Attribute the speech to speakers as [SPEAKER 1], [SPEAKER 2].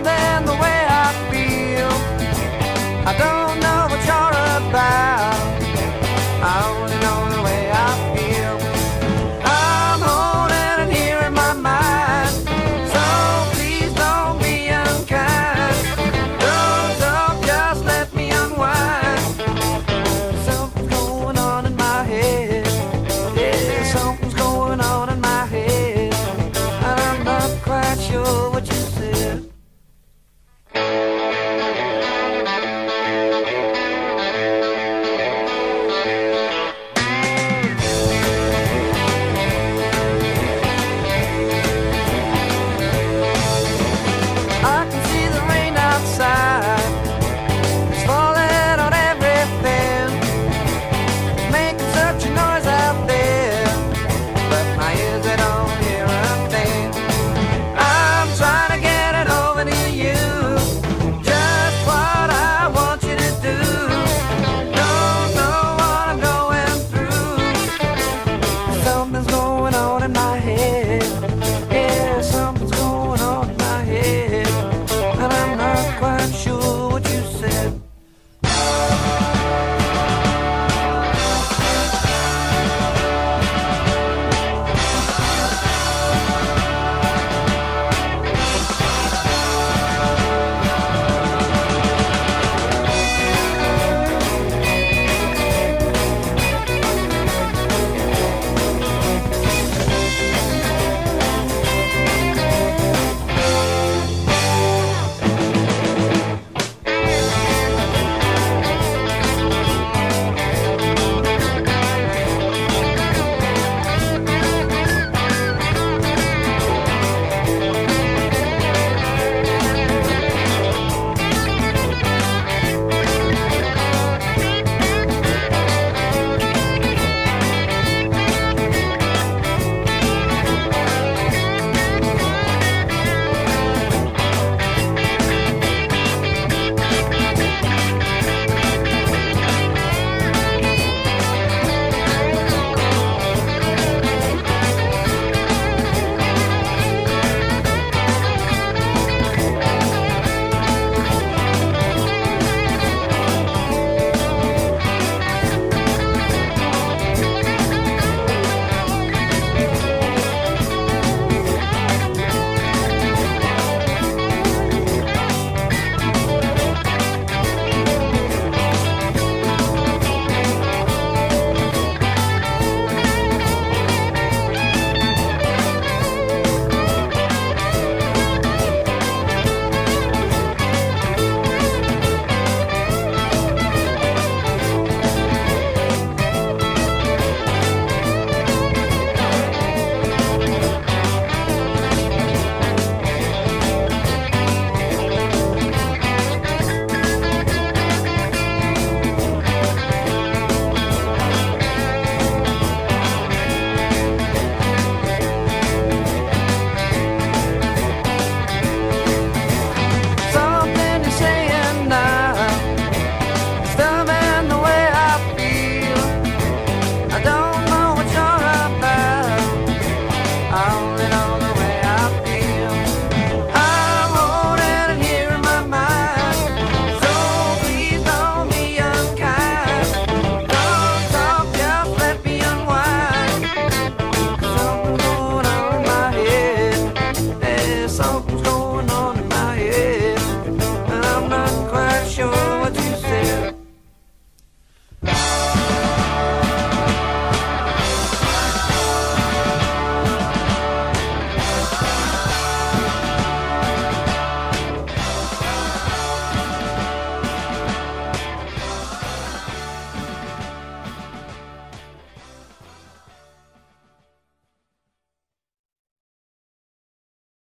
[SPEAKER 1] than the way I feel. I don't I can